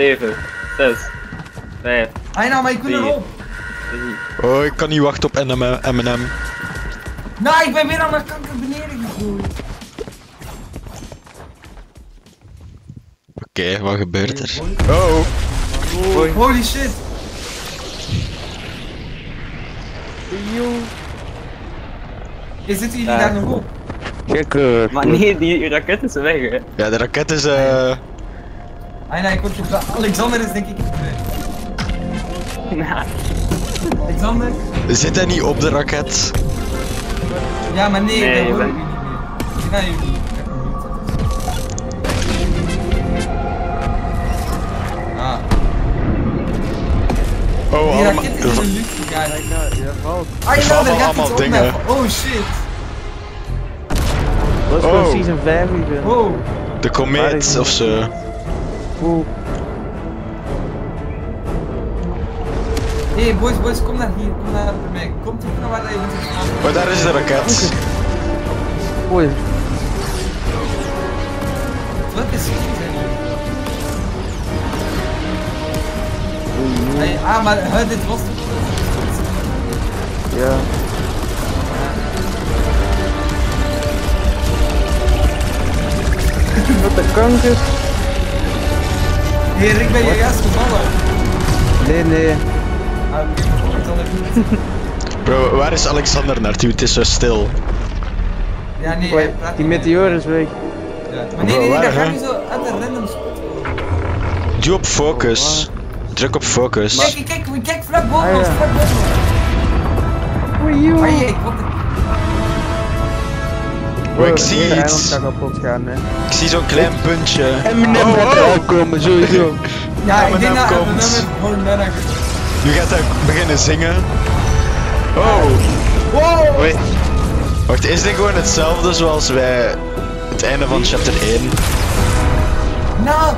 7, 6, 5, Hij nou, maar ik wil erop. 3. Oh, ik kan niet wachten op NM M&M. Nou, ik ben weer aan de kanker beneden gegooid. Oké, wat gebeurt er? Oh, Holy shit. Is zitten jullie daar nog op? Gekke. Maar nee, die raket is weg hè. ja, de raket is eh. Ah nee, ik word gevra- Alexander is denk ik. Nou, Alexander? Zit hij niet op de raket? Ja, maar nee, Nee, dat hoor ik niet meer. Jullie. Niet. Ah, Oh, die allemaal. raket is in de lucht gegaan. Ja, valt. Ah, Er ja, daar gaat allemaal op dingen. met- Oh shit. Dat is Oh. gewoon season 5 even. Wow. De komeet of zo. Hé hey, boys, boys, kom naar hier. Kom naar bij mij. Kom terug naar waar je gegaan. Maar daar is de raket. Oei. Wat is hier? Hey, ah, maar huh, dit was toch... Ja. Wat een kanker. Heer, ik ben je juist gevallen. Nee, nee. Ah. Bro, waar is Alexander naartoe? Het is zo stil. Ja, nee, praat die meteor is weg. Ja. Maar nee, nee, nee, hè? gaat niet zo uit een random spot. Doe op focus. Druk op focus. Kijk, kijk, kijk, kijk, vlak boven Ah, ons, vlak boven ons. Oei, joe. Ah, ik wat Ik zie iets. gaat kapot gaan, hè. Ik zie zo'n klein puntje. Eminem Oh, gaat oh. erop komen, sowieso. Ja, ik maar denk dat komt. het gewoon Nu gaat hij beginnen zingen. Oh. Wow! Wait. Wacht, is dit gewoon hetzelfde zoals bij het einde van chapter 1? Nou,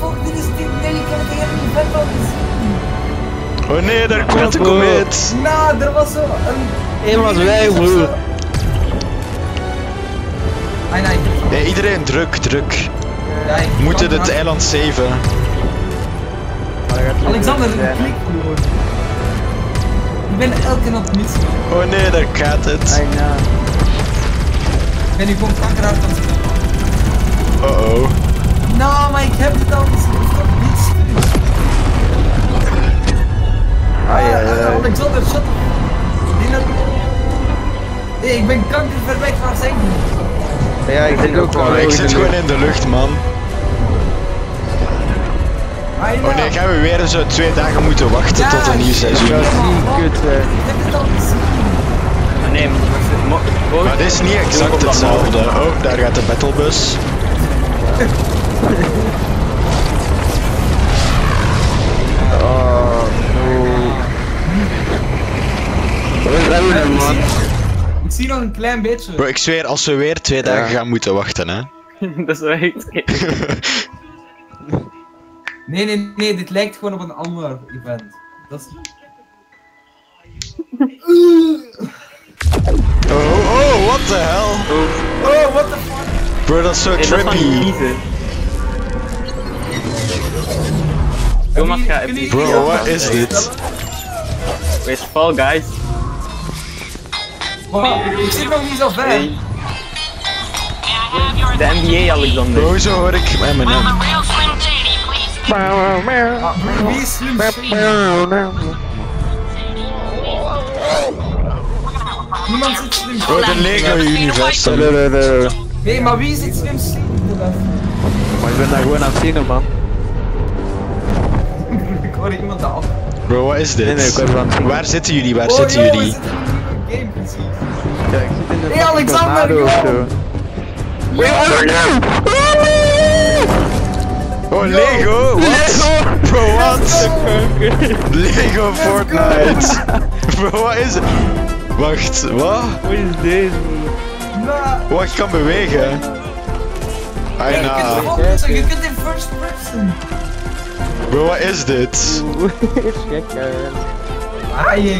fuck, dit is dit. Nee, ik heb het niet vet al gezien. Oh nee, daar komt Oh. komeet. Nou, er was zo een... Eén was wij, broer. Nee, iedereen druk, druk. Ja, We moeten het eiland saven. Alexander, klik gewoon. Ik ben elke keer op het missie. Oh nee, daar gaat het. Ai. Ik ben nu gewoon kankerhard aan het spelen. Oh oh. Nou, maar ik heb het al gezien. Ik niet stil. Ai, ai, Ah, ai. Alexander, shut up. Nee, ik ben kanker ver weg, waar zijn? Ja, ik denk ook wel. Ik zit gewoon in de lucht, man. Ja. Oh nee, gaan we weer zo twee dagen moeten wachten Ja, tot een nieuw seizoen. Dat is niet kut, hè. Ik heb het al gezien. maar nee, Maar dit is niet exact hetzelfde. Oh, daar gaat de battlebus. Oh, no. Wat we dan, man? Ik zie nog een klein beetje. Bro, ik zweer, als we weer twee dagen Ja. gaan moeten wachten, hè. dat is wel echt. Nee, nee, nee, dit lijkt gewoon op een ander event. Dat is... Oh, oh, what the hell? Oh, what the fuck? Bro, dat is zo trippy. Thomas gaat Bro, wat is dit? Wees Fall Guys. Wow, ik zit nog niet zo ver. Hey. De NBA Alexander. Zo hoor ik Slim Ah, bro, wie is slim? Niemand zit slim Bro, shady. de Lego Universum. Nee, maar wie zit slim shady? Maar ik ben daar gewoon aan het zingen, man. Ik hoor iemand af. Bro, wat is dit? Nee, nee, ik was aan het. Waar zitten jullie? Waar Oh, zitten we jullie? Game precies. Ja, ik zit in de Hey, Alexander, tornado of zo. Oh, Lego? Wat? Bro, wat? Lego Fortnite. Bro, wat is het? Wacht, wat? Wat is deze? Nou, Wat, ik kan bewegen. Ai, je kunt je kunt in first person. Bro, wat is dit? is gek, hè. Ah, je.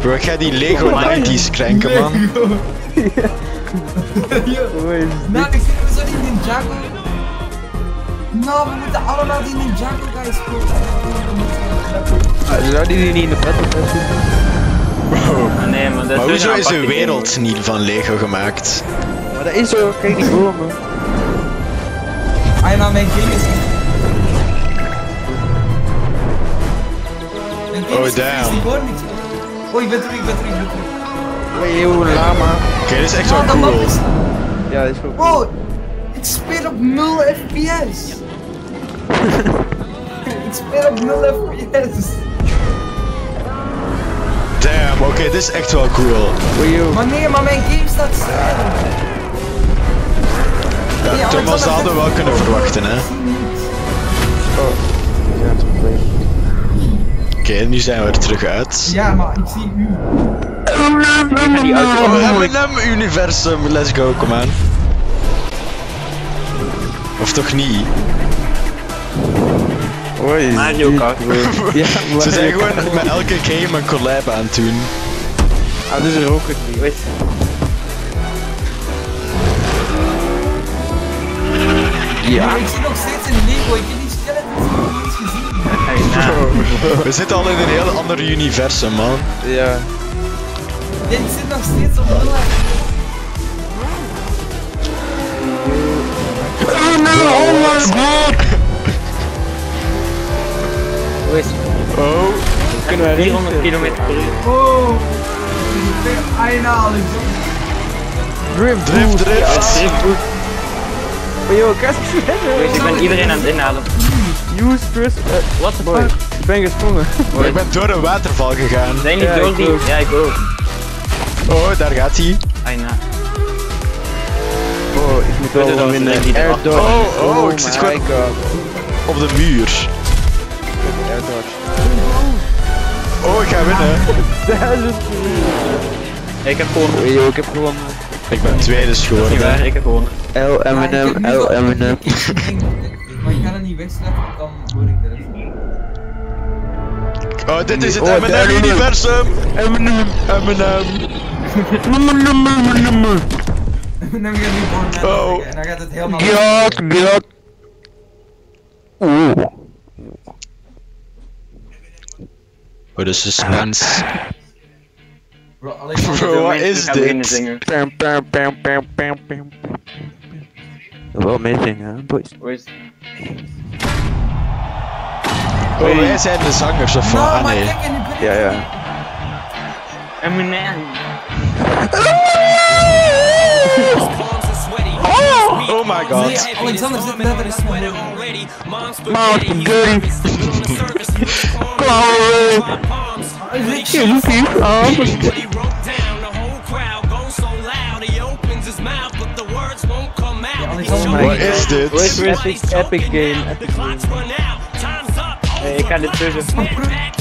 Bro, ik ga die Lego 90s krenken, man. Nou, ik zit zo in Ninjago. Nou, we moeten allemaal die Ninjago guys. Ah, Zou die niet in de battle pass doen? Ah, nee, maar dat Maar is hoezo een is de wereld niet van Lego gemaakt? Maar dat is zo, kijk die. Ah, mijn game is Oh, damn. ik hoor niks. Oh, ik ben terug, ik ben terug, ik ben terug. Leeuw, lama. Oké, dit is echt wel cool. is... Ja, dat is ook Wow, ik speel op 0 fps. ik speel op 0 fps. Damn, oké, dit is echt wel cool. Joh. Maar nee, maar mijn game staat stil. Ja, Thomas, dat hadden we wel kunnen verwachten, hè. Oh, we zijn het. Oké, nu zijn we er terug uit. Ja, maar ik zie u. Oh, M&M universum, let's go, kom aan. Of toch niet? Oei. Mario Kart. Ja, maar Ze zijn gewoon met elke game een collab aan het doen. Ah, dit is Rocket League. Wees. Ja. Maar ik zie nog steeds een Lego, ik We zitten al in een heel ander universum, man. Ja. Dit zit nog steeds op 0 fps. Wees. Oh, Kunnen wij 400 km per uur. Oh, in zo'n... Drift, drift, drift. Maar joh, ik ben iedereen aan het inhalen. Use first. eh, What the boy, fuck? ik ben gesprongen. ik ben door een waterval gegaan. Zijn niet Ja, door die? Ja, ik ook. Oh, daar gaat hij. Ai, nou. Oh, ik moet wel dat winnen. dodge. Oh, oh, ik zit gewoon- God. Op de muur. Oh, ik ga winnen. Duizend. Ik heb joh, ik heb gewonnen. Ik ben tweede geworden. waar, ik heb gewonnen. L, M&M, nu L, wel- M&M. Maar ik ga dat niet wegsluiten, want dan hoor ik de rest. Oh, dit is het Oh, M&M daar- universum. M&M. M&M. En dan ga je nu Fortnite Oh. En dan gaat het helemaal... Gjak, gjak. Oeh. Oh, suspense. Bro, Alexander, Bro, wat is dit? pam, pam, pam, pam, pam. Wel meezingen, hè, boys. Wees. Oh, wij zijn de zangers of wat? Nou, Ah, maar nee. kijk, en nu ben ik... Ja, ja. Eminem. Oh my god. Nee, Alexander zit letterlijk aan Wat is dit? Epic, epic game, epic game. Hey, ik ga dit tussen.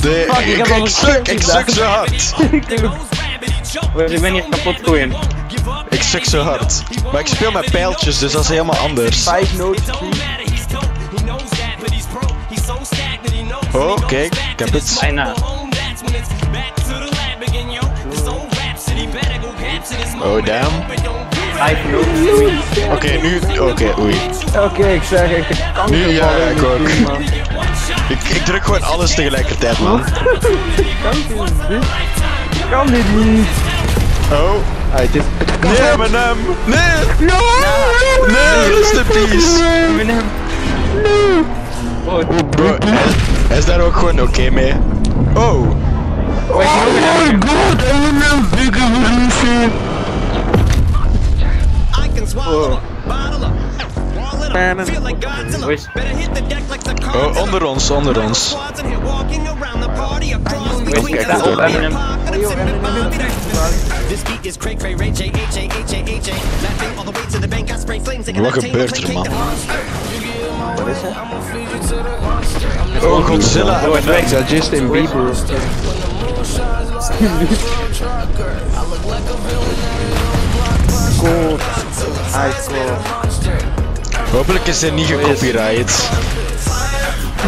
De, Fuck, ik ik, stuk zo hard. Ik ben hier kapot gooien. Ik stuk zo hard. Maar ik speel met pijltjes, dus dat is helemaal anders. Five notes, three. Oh, kijk, ik heb het. Bijna. Oh, damn. Oké, nu. Oké, oei. Oké, ik zeg echt de kanker. Nu, ja, ja, ik ook. Ik, ik druk gewoon alles tegelijkertijd, man. Kan dit niet? Oh. Ah, het is... Nee, mijn naam. Nee. Nee, rest in peace. Eminem. Oh, Bro, hij, is daar ook gewoon oké mee. Oh. een Eminem. god, Eminem, big evolution. Oh, onder ons, onder ons. Op, Eminem. Is Wat gebeurt er, man? take the monster. Oh, Godzilla. Oh, het werkt. Ja, Justin Bieber. cool. Hopelijk is dit niet gecopyright.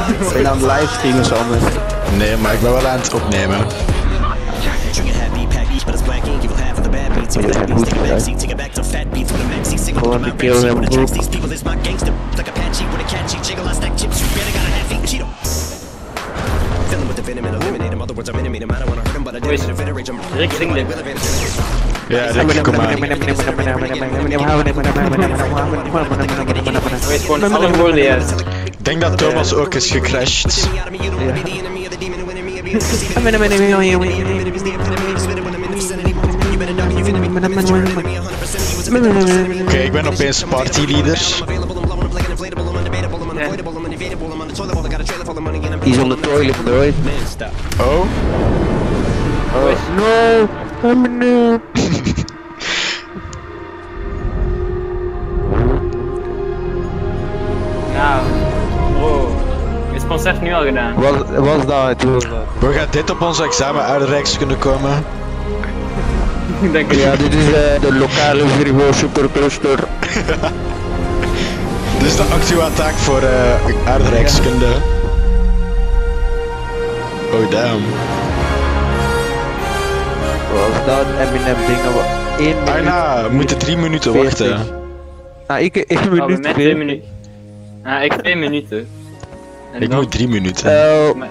Ik ben aan live streamen, Nee, maar ik ben wel aan het opnemen. Ik heb goed Ik heb een keel and eliminate other words I'm him, I but I did. Dit. Ja, Rick, kom maar. Wees gewoon alle woorden juist. Ik denk dat Thomas ook is gecrashed. Oké, ik ben opeens partyleader. He's on the toilet, bro. Oh, No, I'm no. Concert nu al gedaan? Was, was dat het? Was dat? we gaan dit op ons examen uitreiks kunnen komen. Ik denk het Ja, niet. dit is eh, de lokale Virgo supercluster. Dit is de actuele taak voor uh, aardrijkskunde. Oh damn. Was dat Eminem dingen? wa- één minuut. Arna, we moeten drie minuten 40. wachten. Ah, ik één Oh, we minuut. met twee minuten. Ah, ik twee minuten. En Ik moet drie minuten. Maar-